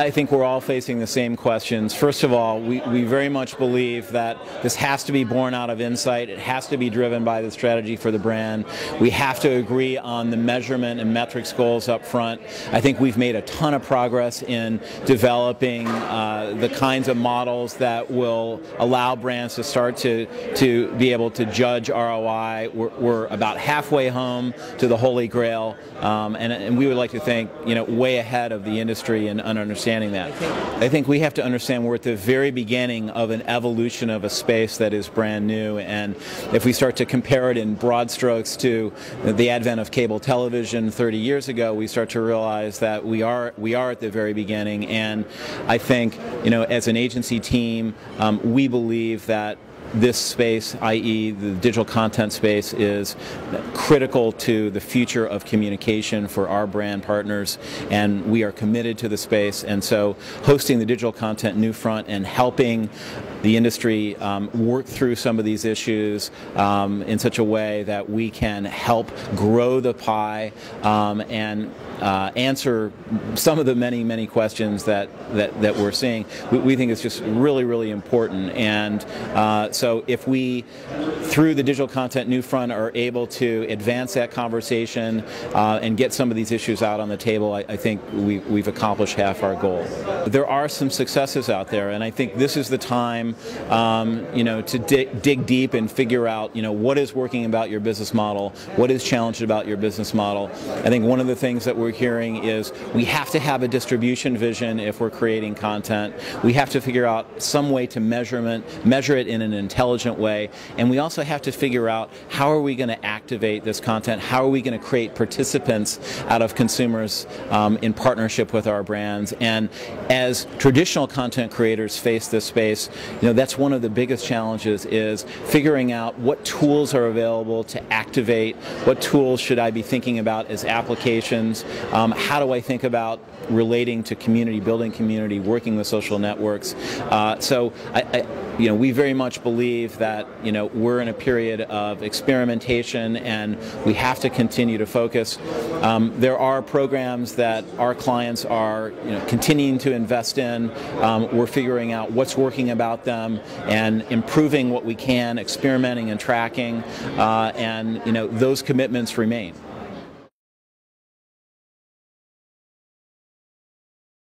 I think we're all facing the same questions. First of all, we, we very much believe that this has to be born out of insight. It has to be driven by the strategy for the brand. We have to agree on the measurement and metrics goals up front. I think we've made a ton of progress in developing uh, the kinds of models that will allow brands to start to, to be able to judge ROI. We're, we're about halfway home to the holy grail, um, and, and we would like to think, you know, way ahead of the industry in understanding that. I think we have to understand we're at the very beginning of an evolution of a space that is brand new, and if we start to compare it in broad strokes to the advent of cable television 30 years ago, we start to realize that we are we are at the very beginning, and I think, you know, as an agency team, um, we believe that this space, i.e., the digital content space, is critical to the future of communication for our brand partners, and we are committed to the space. And so, hosting the digital content new front and helping the industry um, work through some of these issues um, in such a way that we can help grow the pie um, and uh, answer some of the many, many questions that, that, that we're seeing, we, we think is just really, really important. And uh, so if we, through the digital content New Front, are able to advance that conversation uh, and get some of these issues out on the table, I, I think we, we've accomplished half our goal. There are some successes out there, and I think this is the time, um, you know, to dig, dig deep and figure out, you know, what is working about your business model, what is challenged about your business model. I think one of the things that we're hearing is we have to have a distribution vision if we're creating content. We have to figure out some way to measurement, measure it in an intelligent way, and we also have to figure out how are we going to activate this content, how are we going to create participants out of consumers um, in partnership with our brands. And as traditional content creators face this space, you know, that's one of the biggest challenges is figuring out what tools are available to activate, what tools should I be thinking about as applications, um, how do I think about relating to community, building community, working with social networks. Uh, so, I, I, you know, we very much believe that you know we're in a period of experimentation, and we have to continue to focus. Um, there are programs that our clients are you know continuing to invest in. Um, we're figuring out what's working about them and improving what we can, experimenting and tracking, uh, and you know those commitments remain.